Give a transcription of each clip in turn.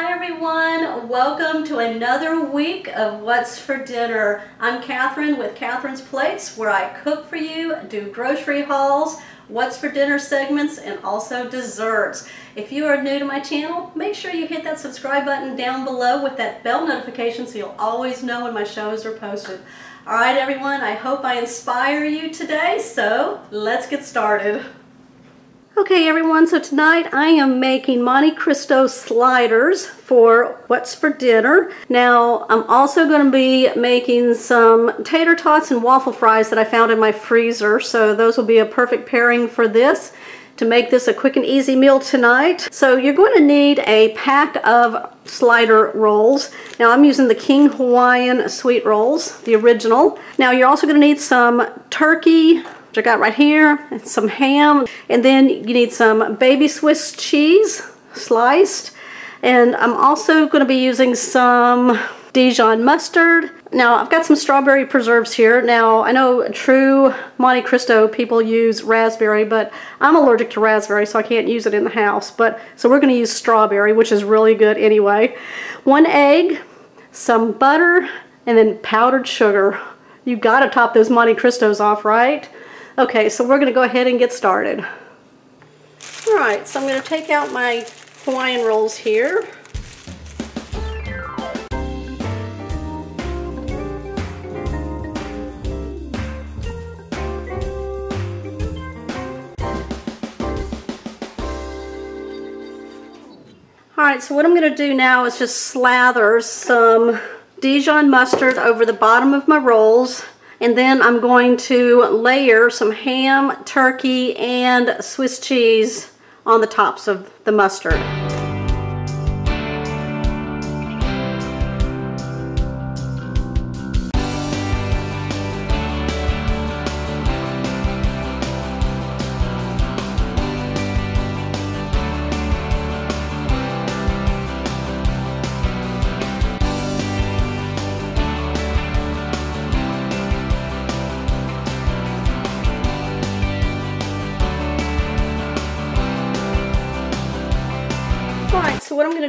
Hi everyone, welcome to another week of What's for Dinner. I'm Catherine with Catherine's Plates where I cook for you, do grocery hauls, What's for Dinner segments, and also desserts. If you are new to my channel, make sure you hit that subscribe button down below with that bell notification so you'll always know when my shows are posted. Alright everyone, I hope I inspire you today, so let's get started. Okay everyone, so tonight I am making Monte Cristo sliders for what's for dinner. Now I'm also going to be making some tater tots and waffle fries that I found in my freezer, so those will be a perfect pairing for this to make this a quick and easy meal tonight. So you're going to need a pack of slider rolls. Now I'm using the King Hawaiian sweet rolls, the original. Now you're also going to need some turkey, which I got right here, and some ham, and then you need some baby Swiss cheese sliced, and I'm also going to be using some Dijon mustard. Now I've got some strawberry preserves here. Now I know true Monte Cristo people use raspberry, but I'm allergic to raspberry so I can't use it in the house. But So we're going to use strawberry, which is really good anyway. One egg, some butter, and then powdered sugar. You got to top those Monte Cristos off, right? Okay, so we're going to go ahead and get started. Alright, so I'm going to take out my Hawaiian rolls here. Alright, so what I'm going to do now is just slather some Dijon mustard over the bottom of my rolls and then I'm going to layer some ham, turkey, and Swiss cheese on the tops of the mustard.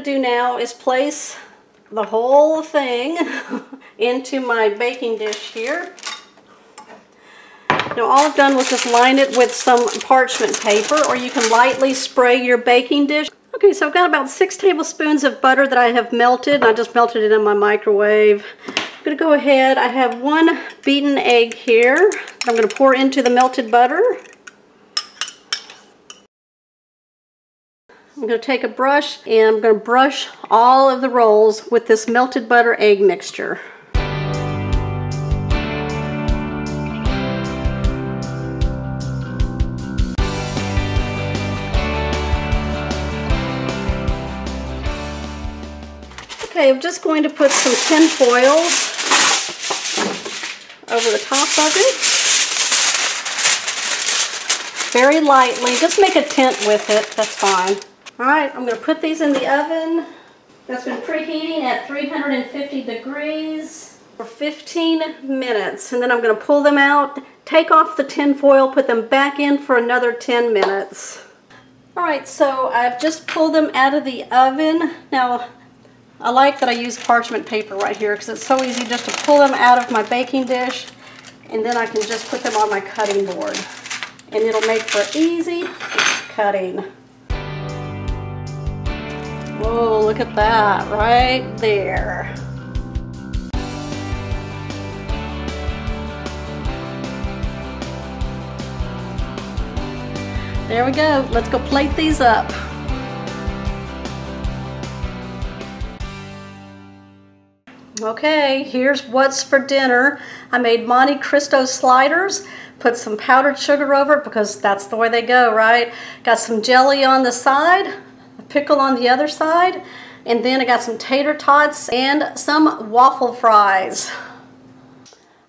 To do now is place the whole thing into my baking dish here. Now all I've done was just line it with some parchment paper or you can lightly spray your baking dish. Okay, so I've got about six tablespoons of butter that I have melted. I just melted it in my microwave. I'm to go ahead, I have one beaten egg here. I'm going to pour into the melted butter. I'm going to take a brush and I'm going to brush all of the rolls with this melted butter egg mixture. Okay, I'm just going to put some tin foil over the top of it. Very lightly, just make a tent with it, that's fine. All right, I'm going to put these in the oven. That's been preheating at 350 degrees for 15 minutes. And then I'm going to pull them out, take off the tin foil, put them back in for another 10 minutes. All right, so I've just pulled them out of the oven. Now, I like that I use parchment paper right here because it's so easy just to pull them out of my baking dish and then I can just put them on my cutting board. And it'll make for easy cutting. Whoa, look at that right there. There we go. Let's go plate these up. Okay, here's what's for dinner. I made Monte Cristo sliders, put some powdered sugar over it because that's the way they go, right? Got some jelly on the side, pickle on the other side. And then I got some tater tots and some waffle fries.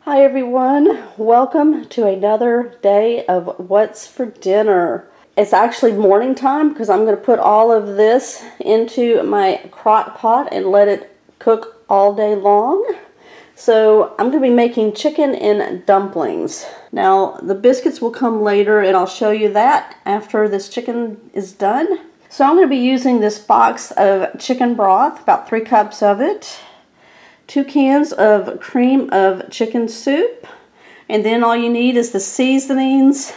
Hi everyone, welcome to another day of What's for Dinner. It's actually morning time because I'm going to put all of this into my crock pot and let it cook all day long. So I'm going to be making chicken and dumplings. Now the biscuits will come later and I'll show you that after this chicken is done. So I'm going to be using this box of chicken broth, about three cups of it, two cans of cream of chicken soup, and then all you need is the seasonings.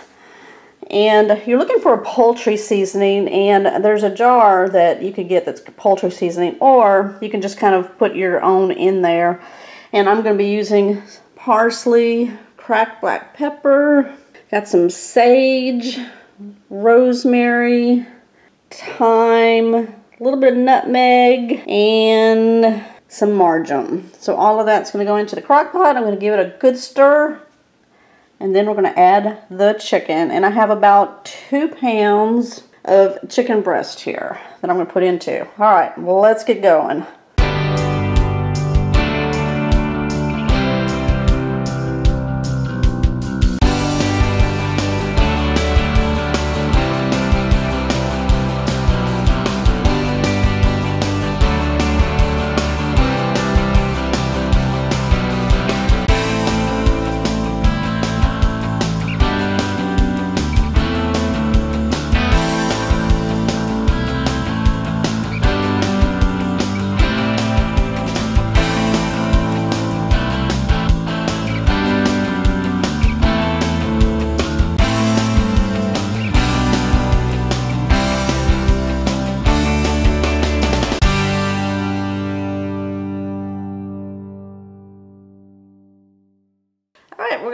And you're looking for a poultry seasoning, and there's a jar that you could get that's poultry seasoning, or you can just kind of put your own in there. And I'm going to be using parsley, cracked black pepper, got some sage, rosemary, thyme, a little bit of nutmeg, and some marjoram. So all of that's going to go into the crock pot. I'm going to give it a good stir. And then we're going to add the chicken. And I have about two pounds of chicken breast here that I'm going to put into. All right, well, let's get going.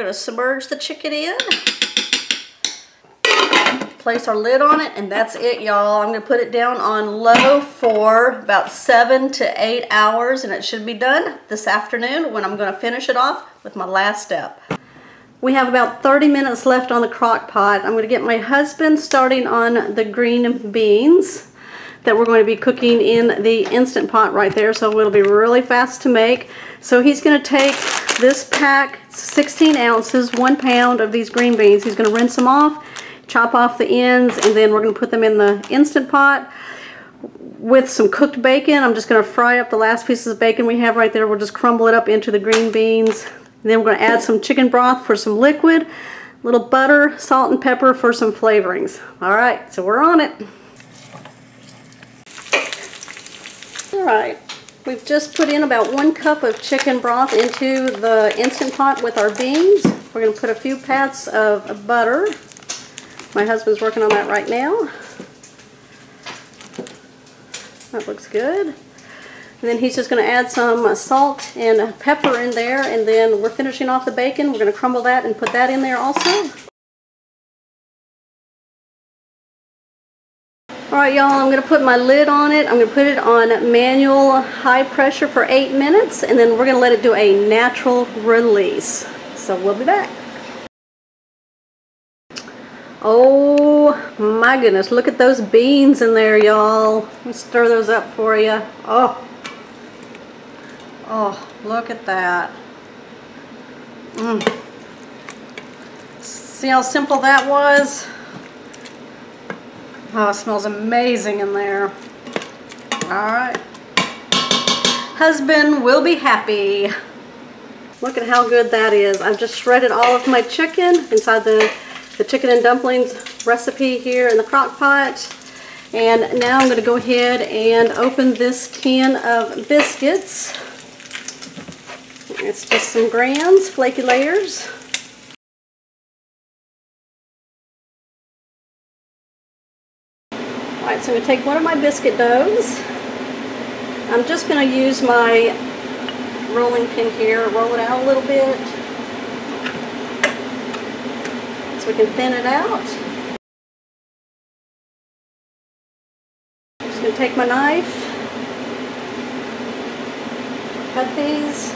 Gonna submerge the chicken in. Place our lid on it, and that's it, y'all. I'm gonna put it down on low for about seven to eight hours, and it should be done this afternoon when I'm gonna finish it off with my last step. We have about 30 minutes left on the crock pot. I'm gonna get my husband starting on the green beans that we're going to be cooking in the Instant Pot right there, so it'll be really fast to make. So he's going to take this pack, 16 ounces, one pound of these green beans. He's going to rinse them off, chop off the ends, and then we're going to put them in the Instant Pot with some cooked bacon. I'm just going to fry up the last pieces of bacon we have right there. We'll just crumble it up into the green beans. And then we're going to add some chicken broth for some liquid, a little butter, salt, and pepper for some flavorings. All right, so we're on it. All right, we've just put in about one cup of chicken broth into the Instant Pot with our beans. We're going to put a few pats of butter. My husband's working on that right now. That looks good. And then he's just going to add some salt and pepper in there, and then we're finishing off the bacon. We're going to crumble that and put that in there also. Alright y'all, I'm going to put my lid on it. I'm going to put it on manual high pressure for 8 minutes and then we're going to let it do a natural release. So we'll be back. Oh my goodness, look at those beans in there y'all. Let me stir those up for you. Oh, oh look at that. Mm. See how simple that was? Oh, it smells amazing in there. All right. Husband will be happy. Look at how good that is. I've just shredded all of my chicken inside the, the chicken and dumplings recipe here in the crock pot. And now I'm going to go ahead and open this can of biscuits. It's just some Grands, flaky layers. Alright, so I'm going to take one of my biscuit doughs. I'm just going to use my rolling pin here, roll it out a little bit so we can thin it out. I'm just going to take my knife, cut these.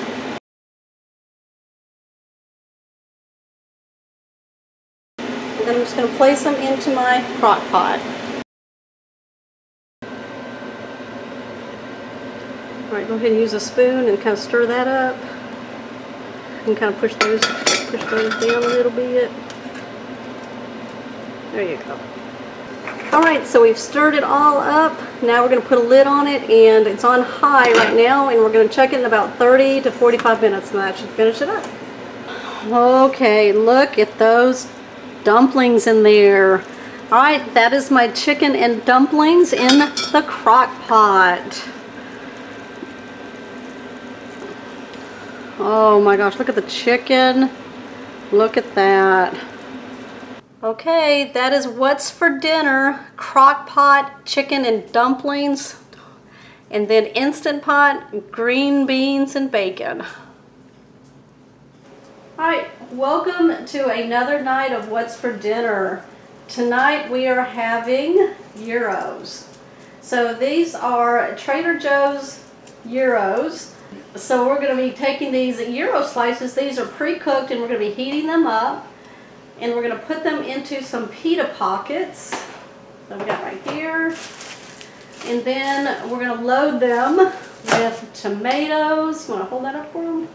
And then I'm just going to place them into my crock pot. Alright, go ahead and use a spoon and kind of stir that up. And kind of push those push those down a little bit. There you go. Alright, so we've stirred it all up. Now we're going to put a lid on it and it's on high right now and we're going to check it in about 30 to 45 minutes and that should finish it up. Okay, look at those dumplings in there. All right, that is my chicken and dumplings in the crock pot. Oh my gosh, look at the chicken. Look at that. Okay, that is what's for dinner. Crock pot, chicken and dumplings. And then Instant Pot, green beans and bacon. All right, welcome to another night of What's for Dinner. Tonight we are having gyros. So these are Trader Joe's gyros. So we're going to be taking these gyro slices. These are pre-cooked and we're going to be heating them up. And we're going to put them into some pita pockets. So we got right here. And then we're going to load them with tomatoes. You want to hold that up for them?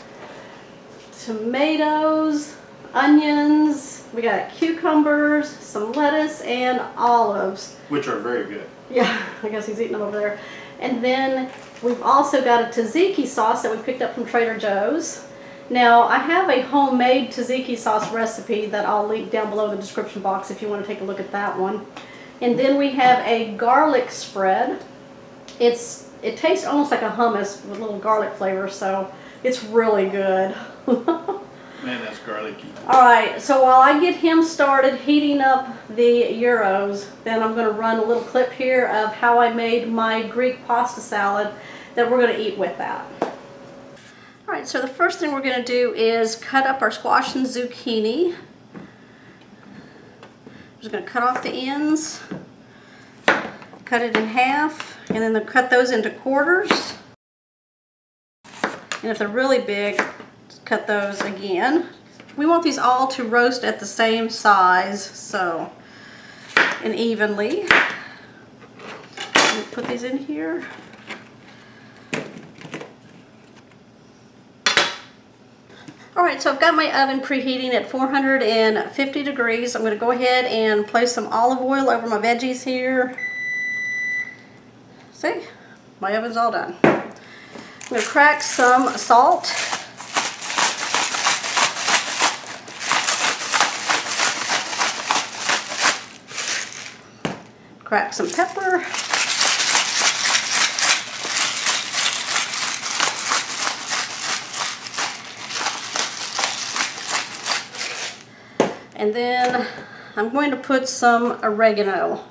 Tomatoes, onions, we got cucumbers, some lettuce, and olives. Which are very good. Yeah, I guess he's eating them over there. And then we've also got a tzatziki sauce that we picked up from Trader Joe's. Now, I have a homemade tzatziki sauce recipe that I'll link down below in the description box if you want to take a look at that one. And then we have a garlic spread. It's It tastes almost like a hummus with a little garlic flavor, so it's really good. Man, that's garlicky. All right, so while I get him started heating up the gyros, then I'm gonna run a little clip here of how I made my Greek pasta salad that we're gonna eat with that. All right, so the first thing we're gonna do is cut up our squash and zucchini. I'm just gonna cut off the ends, cut it in half, and then cut those into quarters. And if they're really big, cut those again. We want these all to roast at the same size, so, and evenly. Put these in here. Alright, so I've got my oven preheating at 450 degrees. I'm going to go ahead and place some olive oil over my veggies here. See? My oven's all done. I'm to crack some salt. Crack some pepper. And then I'm going to put some oregano.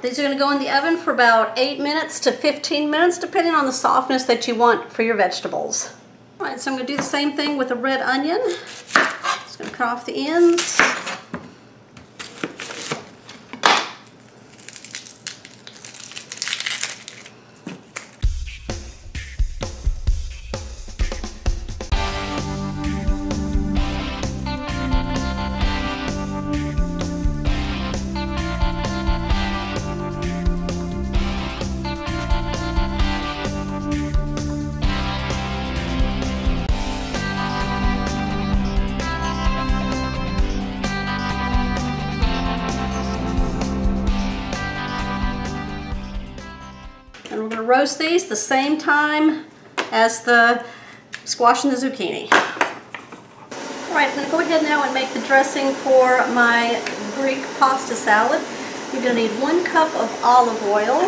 These are going to go in the oven for about 8 minutes to 15 minutes, depending on the softness that you want for your vegetables. All right, so I'm to do the same thing with a red onion. Just to cut off the ends. Roast these the same time as the squash and the zucchini. Alright, I'm going to go ahead now and make the dressing for my Greek pasta salad. You're going to need one cup of olive oil.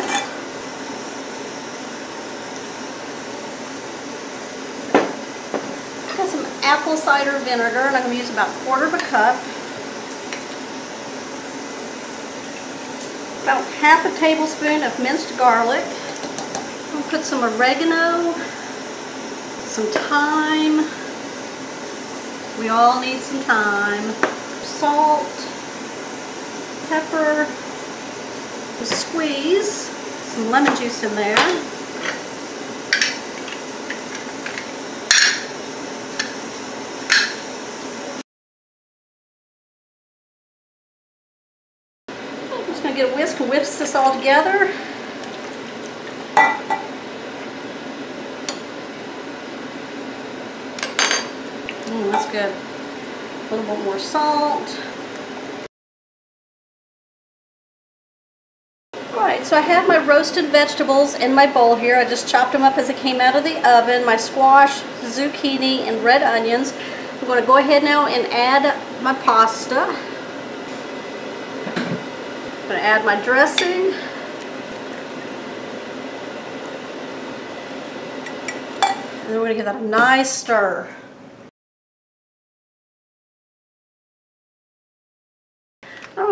Got some apple cider vinegar, and I'm going to use about a quarter of a cup. About half a tablespoon of minced garlic. Put some oregano, some thyme. We all need some thyme. Salt, pepper, squeeze, some lemon juice in there. I'm just going to get a whisk and whisk this all together. Good. A little bit more salt. Alright, so so I have my roasted vegetables in my bowl here. I just chopped them up as it came out of the oven. My squash, zucchini, and red onions. I'm going to go ahead now and add my pasta. I'm going to add my dressing. And then we're going to give that a nice stir.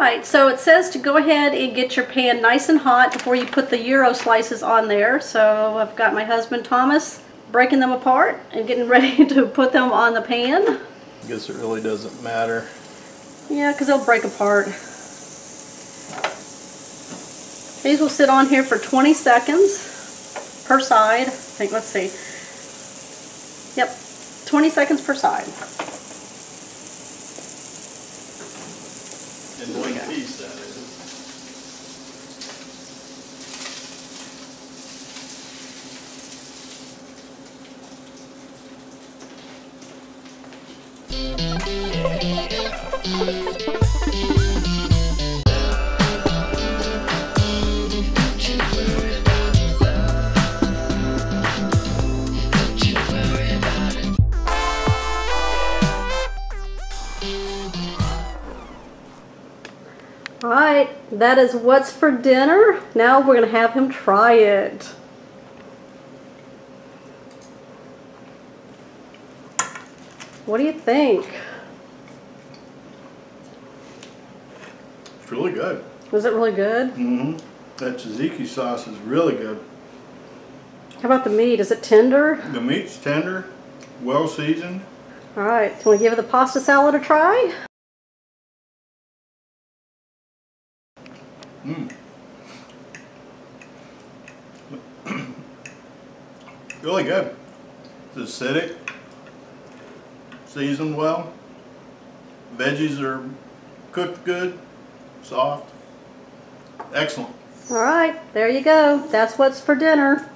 Alright, so it says to go ahead and get your pan nice and hot before you put the gyro slices on there. So I've got my husband Thomas breaking them apart and getting ready to put them on the pan. I guess it really doesn't matter. Yeah, because they'll break apart. These will sit on here for 20 seconds per side. I think, let's see. Yep, 20 seconds per side. Alright, that is what's for dinner. Now we're going to have him try it. What do you think? It's really good. Was it really good? Mm-hmm. That tzatziki sauce is really good. How about the meat? Is it tender? The meat's tender, well seasoned. Alright, can we give the pasta salad a try? Mm. really good. It's acidic, seasoned well. Veggies are cooked good, soft. Excellent. Alright, there you go. That's what's for dinner.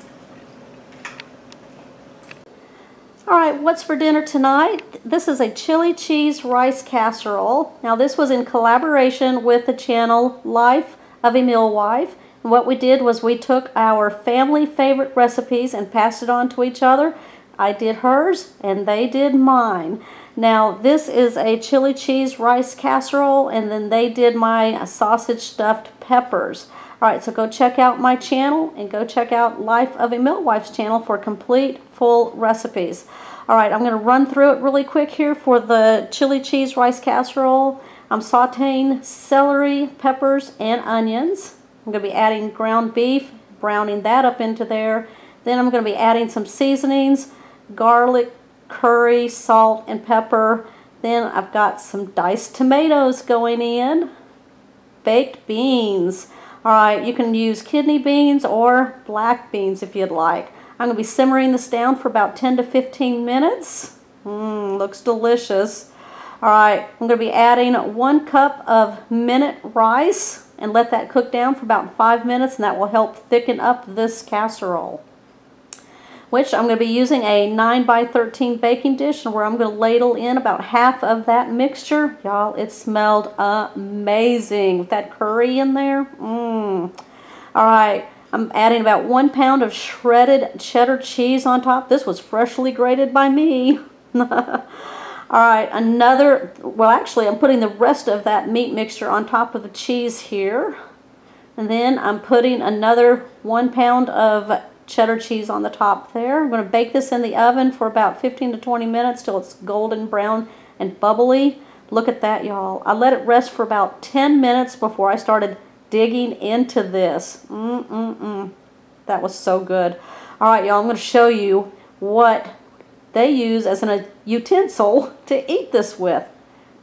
Alright, what's for dinner tonight? This is a chili cheese rice casserole. Now this was in collaboration with the channel Life of a Millwife. And what we did was we took our family favorite recipes and passed it on to each other. I did hers and they did mine. Now this is a chili cheese rice casserole and then they did my sausage stuffed peppers. Alright, so go check out my channel and go check out Life of a Millwife's channel for complete full recipes. Alright, I'm going to run through it really quick here for the chili cheese rice casserole. I'm sauteing celery, peppers, and onions. I'm going to be adding ground beef, browning that up into there. Then I'm going to be adding some seasonings, garlic, curry, salt, and pepper. Then I've got some diced tomatoes going in. Baked beans. Alright, you can use kidney beans or black beans if you'd like. I'm going to be simmering this down for about 10 to 15 minutes. Mmm, looks delicious. Alright, I'm going to be adding one cup of minute rice and let that cook down for about 5 minutes and that will help thicken up this casserole. Which I'm going to be using a 9 by 13 baking dish and where I'm going to ladle in about half of that mixture. Y'all, it smelled amazing with that curry in there. Mmm. Alright, I'm adding about one pound of shredded cheddar cheese on top. This was freshly grated by me. Alright, another, well actually I'm putting the rest of that meat mixture on top of the cheese here. And then I'm putting another one pound of cheddar cheese on the top there. I'm going to bake this in the oven for about 15 to 20 minutes till it's golden brown and bubbly. Look at that, y'all. I let it rest for about 10 minutes before I started digging into this. Mm-mm-mm. That was so good. All right, y'all, I'm going to show you what they use as a uh, utensil to eat this with.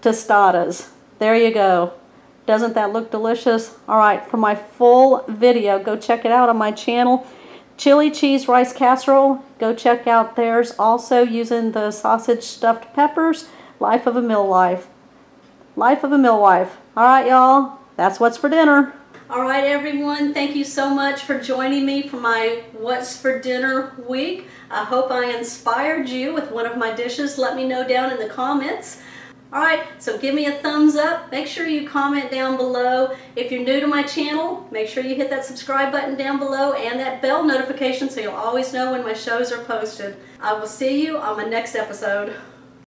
Tostadas. There you go. Doesn't that look delicious? All right, for my full video, go check it out on my channel. Chili cheese rice casserole, go check out theirs. Also using the sausage stuffed peppers, Life of a Millwife. Life Life of a mill wife. All right, y'all, that's what's for dinner. All right, everyone, thank you so much for joining me for my What's for Dinner week. I hope I inspired you with one of my dishes. Let me know down in the comments. All right, so give me a thumbs up. Make sure you comment down below. If you're new to my channel, make sure you hit that subscribe button down below and that bell notification so you'll always know when my shows are posted. I will see you on my next episode.